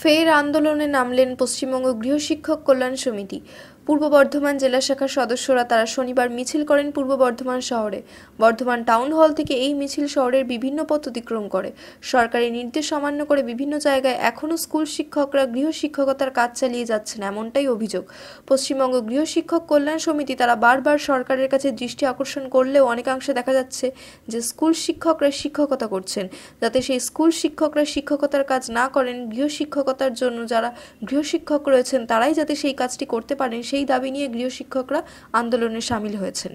ফের আন্দোলনে নামলেন পশ্চিমবঙ্গ গৃহশিক্ষক কল্যাণ সমিতি। পূর্ব বর্ধমান জেলা শাখার সদস্যরা তারা শনিবার মিছিল করেন পূর্ব বর্ধমান শহরে। বর্ধমান টাউন হল থেকে এই মিছিল শহরের বিভিন্ন পথ অতিক্রম করে। সরকারি নির্দেশ অমান্য করে বিভিন্ন জায়গায় এখনও স্কুল শিক্ষকরা গৃহশিক্ষকতার কাজ চালিয়ে যাচ্ছেন এমনটাই অভিযোগ। পশ্চিমবঙ্গ গৃহশিক্ষক কল্যাণ সমিতি তারা বারবার সরকারের কাছে দৃষ্টি আকর্ষণ করলেও অনেকাংশে দেখা যাচ্ছে যে স্কুল শিক্ষকরা শিক্ষকতা করছেন। যাতে সেই স্কুল শিক্ষকরা শিক্ষকতার কাজ না করেন, গৃহশিক্ষকতার জন্য যারা গৃহশিক্ষক রয়েছেন তারাই যাতে সেই কাজটি করতে পারেন সেই দাবি নিয়ে গৃহশিক্ষকরা আন্দোলনে সামিল হয়েছেন।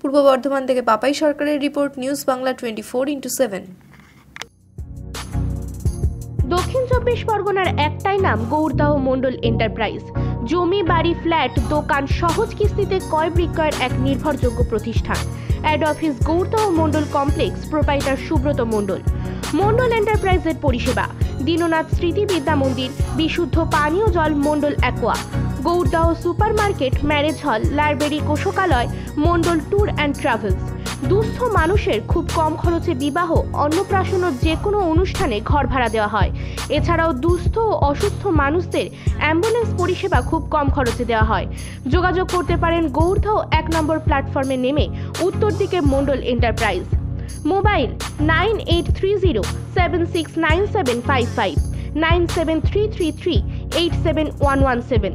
পূর্ব বর্ধমান থেকে পাপাই সরকারের report, news Bangla twenty four into seven. দক্ষিণ চব্বিশ পরগনার একটাই নাম গৌরদাহ মণ্ডল এন্টারপ্রাইজ। জমি, বাড়ি, ফ্ল্যাট, দোকান, সহজ কিস্তিতে ক্রয় বিক্রয়ের এক নির্ভরযোগ্য প্রতিষ্ঠান। Ad office Gourdah Mondal complex proprietor Subrata Mondal. Mondal এন্টারপ্রাইজের পরিষেবা, দীননাথ স্মৃতি বিদ্যা মন্দির, বিশুদ্ধ পানীয় জল Mondal aqua Gourdah super market marriage hall, library, কোষকালয়, Mondal tour and travels. দুস্থ মানুষের খুব কম খরচে বিবাহ, অন্নপ্রাশন যে কোনো অনুষ্ঠানে ঘর ভাড়া দেওয়া হয়। এছাড়াও দুস্থ ও অসুস্থ মানুষদের অ্যাম্বুলেন্স পরিষেবা খুব কম খরচে দেওয়া হয়। যোগাযোগ করতে পারেন গৌরধাও এক নম্বর প্ল্যাটফর্মে নেমে উত্তর দিকে Mondal enterprise. Mobile nine eight three zero seven six nine seven five five, nine seven three three three, eight seven one one seven.